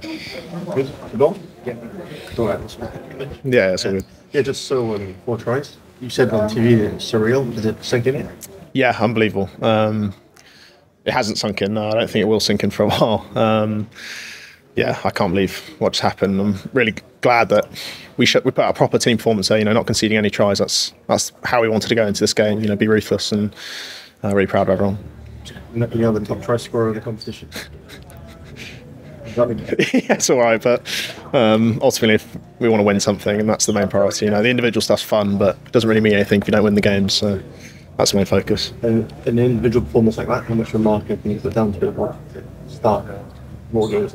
Good. Good on? Yeah. Yeah, it's all good. Yeah, just so um, four tries. You said on TV that it's surreal. Did it sink in? Yeah, unbelievable. Um, it hasn't sunk in. No, I don't think it will sink in for a while. Um, yeah, I can't believe what's happened. I'm really glad that we should, we put out a proper team performance there. You know, not conceding any tries. That's that's how we wanted to go into this game. You know, be ruthless and uh, really proud of everyone. You know, the top try scorer of the competition. yeah, it's all right, but um, ultimately, if we want to win something, and that's the main priority. You know, the individual stuff's fun, but it doesn't really mean anything if you don't win the game. So that's the main focus. And an individual performance like that, how much of remark can you put down to it? Start more games?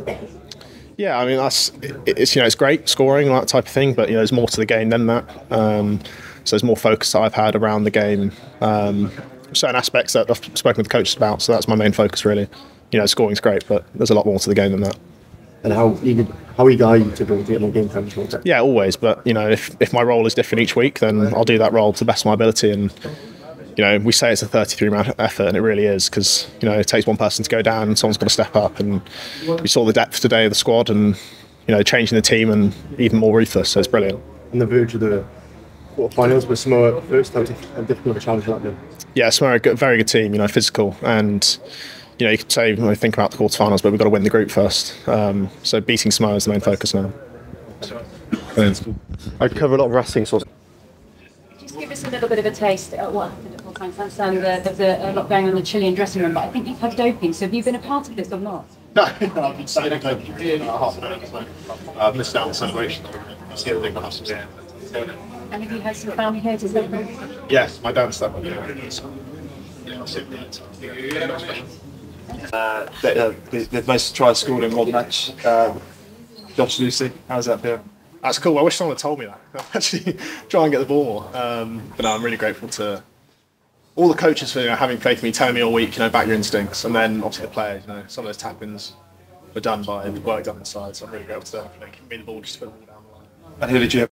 Yeah, I mean that's it's you know it's great scoring that type of thing, but you know there's more to the game than that. Um, so there's more focus that I've had around the game, um, certain aspects that I've spoken with the coaches about. So that's my main focus really. You know, scoring's great, but there's a lot more to the game than that. And how eager, how eager are you to go to get more game time? Yeah, always. But you know, if if my role is different each week, then I'll do that role to the best of my ability. And you know, we say it's a 33 man effort, and it really is because you know it takes one person to go down, and someone's got to step up. And we saw the depth today of the squad, and you know, changing the team and even more ruthless. So it's brilliant. On the verge of the quarterfinals with Samoa first, how difficult of a challenge that been? Yeah, Samoa, a very good team. You know, physical and you know, you could say when we think about the quarterfinals, but we've got to win the group first. Um, so beating Samoa is the main focus now. I cover a lot of wrestling, so Just give us a little bit of a taste of what happened at Full Time Stand. Uh, there's a, a lot going on in the Chilean dressing room, but I think you've had doping. So have you been a part of this or not? No, I've been saying I go half an hour, I've missed out on the celebration. That's the other thing that has to. And have you had some family here to celebrate? Yes, my dad's stuck with me. Yeah, I'll see you uh, the, uh, the, the most tries scored in one match. Um, Josh Lewsey, how's that feel? That's cool. I wish someone had told me that. Actually try and get the ball more. Um, but no, I'm really grateful to all the coaches for you know, having faith in me, telling me all week, you know, back your instincts, and then obviously the players. You know, some of those tap-ins were done by the work done inside, so I'm really grateful to them for giving me the ball just to put the ball down the line. And who did you